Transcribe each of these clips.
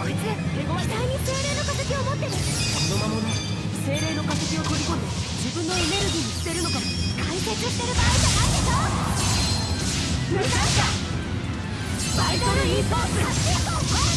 こいつ額に精霊の化石を持ってるこの魔物精霊の化石を取り込んで自分のエネルギーに捨てるのかも解説してる場合じゃないでしょ無参加バイタルインポーズ発進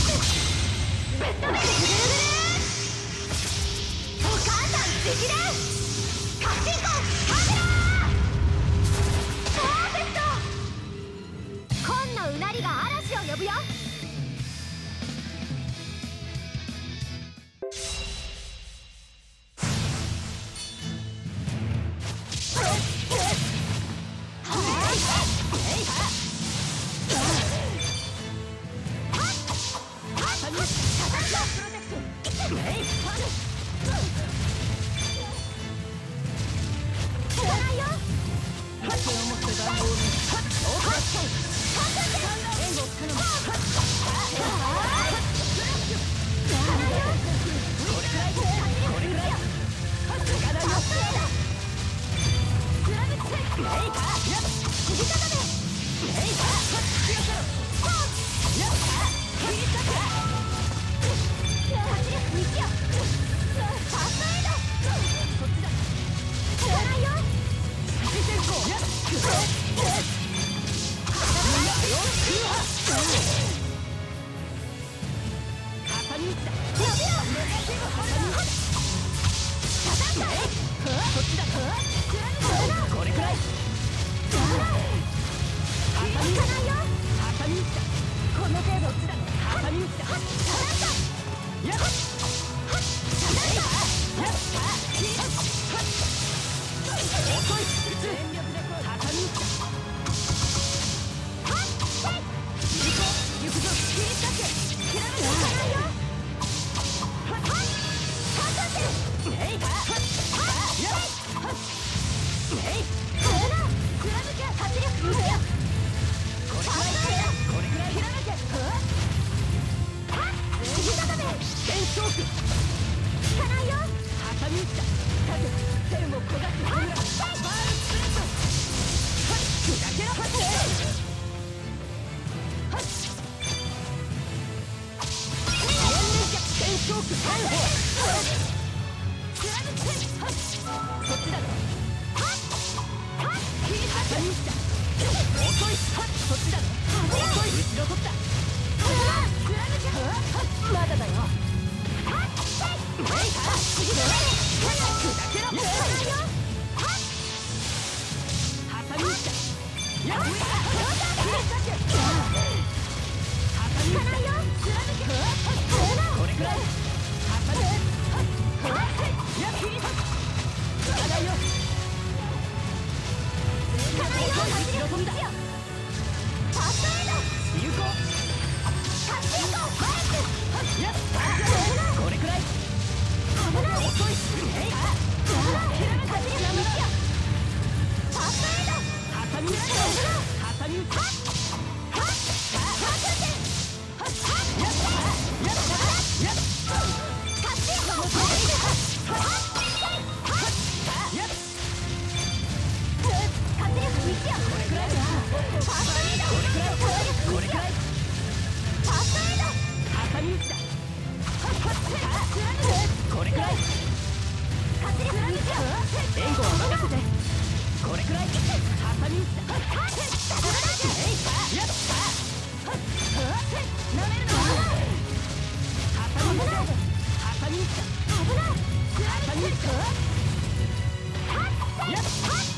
こっちだ。この程度。打ちだ。ョックしたい挟み撃ったよ。ハッ Yes!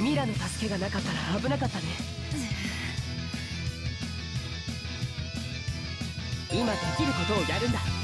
ミラの助けがなかったら危なかったね。今できることをやるんだ。